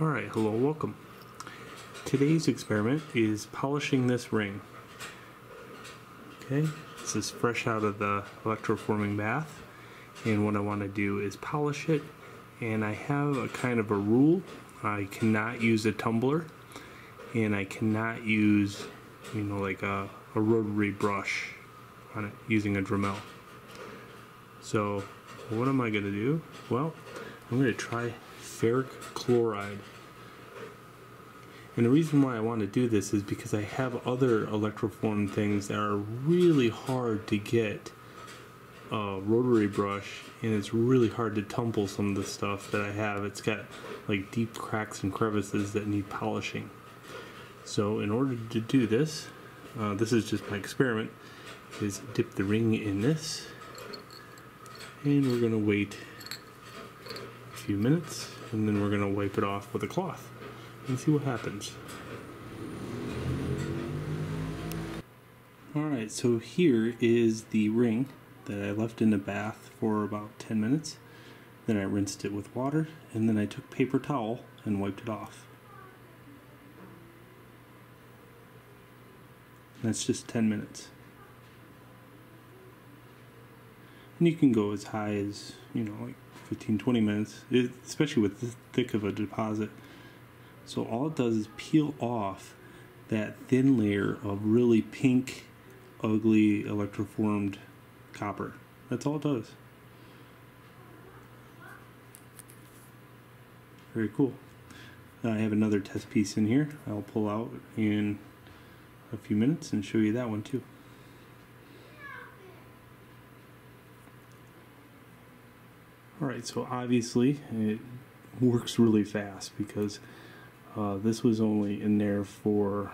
Alright, hello, welcome. Today's experiment is polishing this ring. Okay, this is fresh out of the electroforming bath, and what I want to do is polish it. And I have a kind of a rule I cannot use a tumbler, and I cannot use, you know, like a, a rotary brush on it using a Dremel. So, what am I going to do? Well, I'm going to try ferric chloride. And the reason why I want to do this is because I have other electroform things that are really hard to get a rotary brush and it's really hard to tumble some of the stuff that I have. It's got like deep cracks and crevices that need polishing. So in order to do this, uh, this is just my experiment, is dip the ring in this and we're going to wait few minutes and then we're going to wipe it off with a cloth and see what happens. Alright, so here is the ring that I left in the bath for about 10 minutes. Then I rinsed it with water and then I took paper towel and wiped it off. That's just 10 minutes. And you can go as high as, you know, like 15 20 minutes, especially with this thick of a deposit. So all it does is peel off that thin layer of really pink, ugly electroformed copper. That's all it does. Very cool. I have another test piece in here. I'll pull out in a few minutes and show you that one too. Alright, so obviously it works really fast because uh, this was only in there for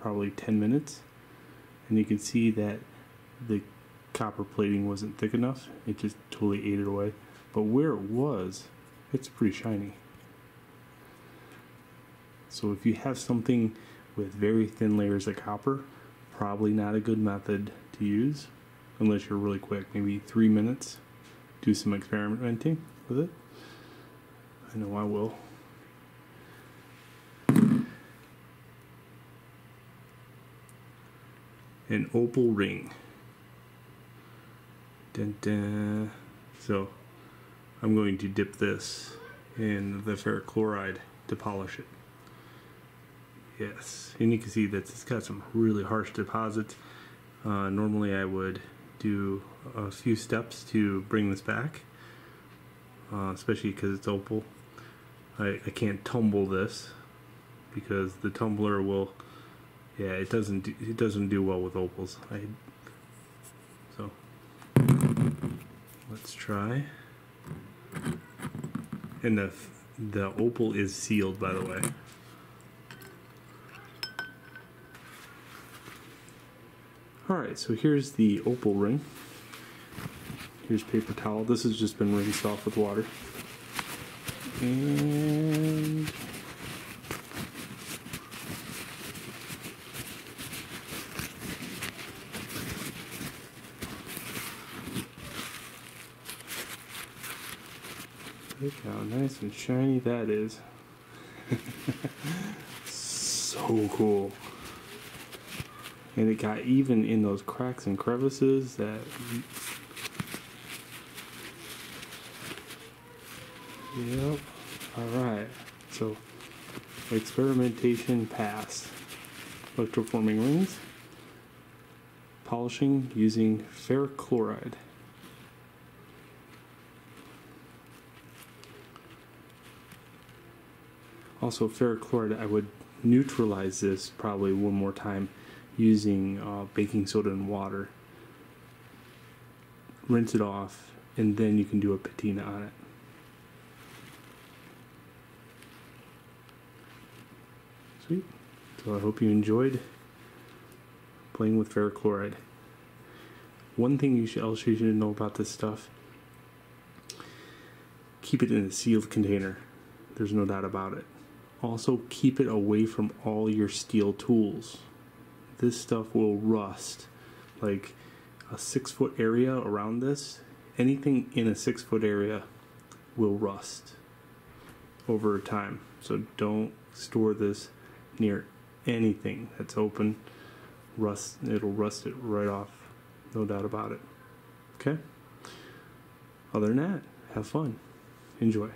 probably 10 minutes and you can see that the copper plating wasn't thick enough. It just totally ate it away. But where it was it's pretty shiny. So if you have something with very thin layers of copper probably not a good method to use unless you're really quick maybe three minutes do some experimenting with it. I know I will. An opal ring. Dun, dun. So I'm going to dip this in the ferric chloride to polish it. Yes, and you can see that it's got some really harsh deposits. Uh, normally I would do a few steps to bring this back, uh, especially because it's opal. I, I can't tumble this because the tumbler will, yeah, it doesn't do, it doesn't do well with opals. I so let's try. And the the opal is sealed, by the way. Alright, so here's the opal ring. Here's paper towel. This has just been rinsed off with water. And Look how nice and shiny that is. so cool and it got even in those cracks and crevices that yep. All right so experimentation passed. Electroforming rings. Polishing using ferric chloride also ferric chloride I would neutralize this probably one more time using uh, baking soda and water. Rinse it off, and then you can do a patina on it. Sweet. So I hope you enjoyed playing with ferric chloride. One thing you should, you should know about this stuff keep it in a sealed container. There's no doubt about it. Also, keep it away from all your steel tools this stuff will rust. Like a six foot area around this, anything in a six foot area will rust. over time. So don't store this near anything that's open. Rust it'll rust it right off. No doubt about it. Okay? Other than that, have fun. Enjoy.